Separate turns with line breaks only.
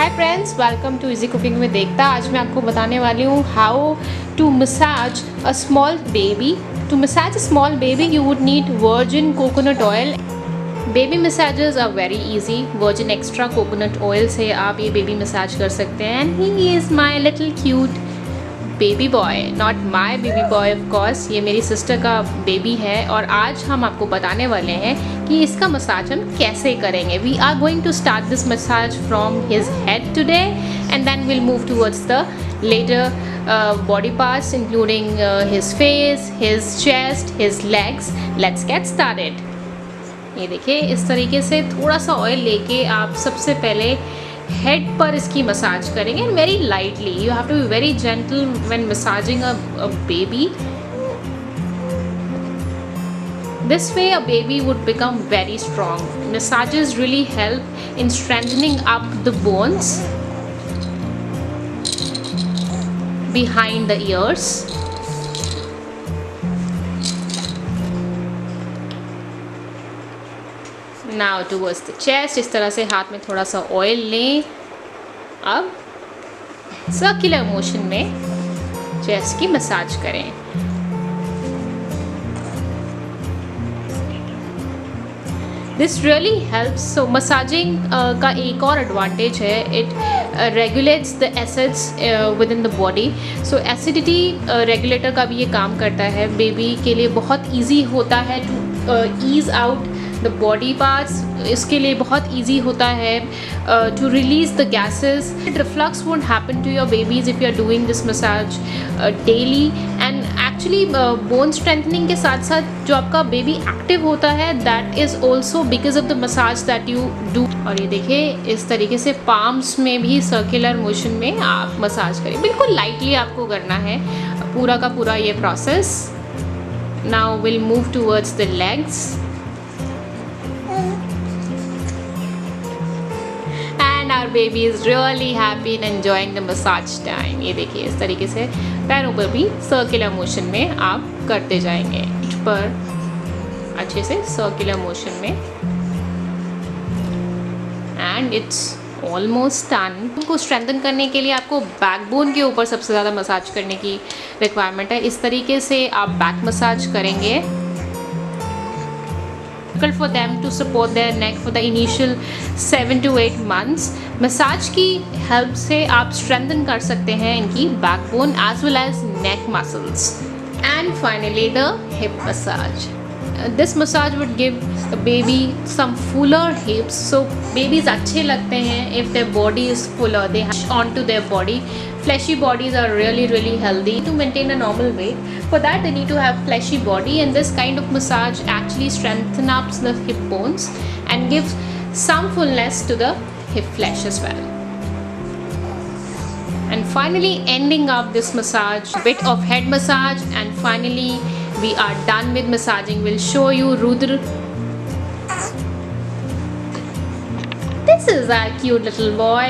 Hi friends welcome to easy cooking में देखता आज मैं आपको बताने वाली हूँ how to massage a small baby to massage a small baby you would need virgin coconut oil baby massages are very easy virgin extra coconut oil से आप ये बेबी मसाज कर सकते हैं. And he is my little cute baby boy not my baby boy of course ये मेरी sister का baby है, और आज हम आपको बताने वाले हैं कि इसका मसाज हम कैसे करेंगे। We are going to start this massage from his head today and then will move towards the later body parts including his face his chest his legs let's get started ये देखिए, इस तरीके से थोड़ा सा ऑयल लेके आप सबसे पहले हेड पर इसकी मसाज करेंगे and very lightly you have to be very gentle when massaging a baby this way a baby would become very strong massages really help in strengthening up the bones behind the ears now towards the chest इस तरह से हाथ में थोड़ा सा oil लें। अब circular motion में चेस्ट की मसाज करें। This really helps so massaging का एक और एडवांटेज है। It regulates the acids within the body so acidity regulator का भी ये काम करता है। बेबी के लिए बहुत ईजी होता है to ease out the body parts इसके लिए बहुत ईजी होता है to release the gases reflux won't happen to your babies if you are doing this massage daily and actually bone strengthening के साथ साथ जो आपका बेबी एक्टिव होता है that is also because of the massage that you do और ये देखिए, इस तरीके से पाम्स में भी सर्कुलर मोशन में आप मसाज करें। बिल्कुल लाइटली आपको करना है। पूरा का पूरा ये process now will move towards the legs and our baby is really happy in enjoying the massage time ये देखिए, इस तरीके से पैरों पर भी सर्कुलर मोशन में आप करते जाएँगे। पर अच्छे से सर्कुलर मोशन में। एंड इट्स ऑलमोस्ट टन उनको स्ट्रेंथन करने के लिए आपको बैकबोन के ऊपर सबसे ज़्यादा मसाज करने की रिक्वायरमेंट है। इस तरीके से आप बैक मसाज करेंगे। Difficult for them to support their neck for the initial seven to eight months massage की हेल्प से आप स्ट्रेंथन कर सकते हैं इनकी backbone as well as neck muscles and finally the hip massage this massage would give baby some fuller hips so babies अच्छे लगते हैं if their body is fuller they on to their body fleshy bodies are really really healthy to maintain a normal weight for that they need to have fleshy body and this kind of massage actually strengthens up the hip bones and gives some fullness to the hip flesh as well and finally ending up this massage a bit of head massage and finally we are done with massaging. We'll show you Rudra. This is our cute little boy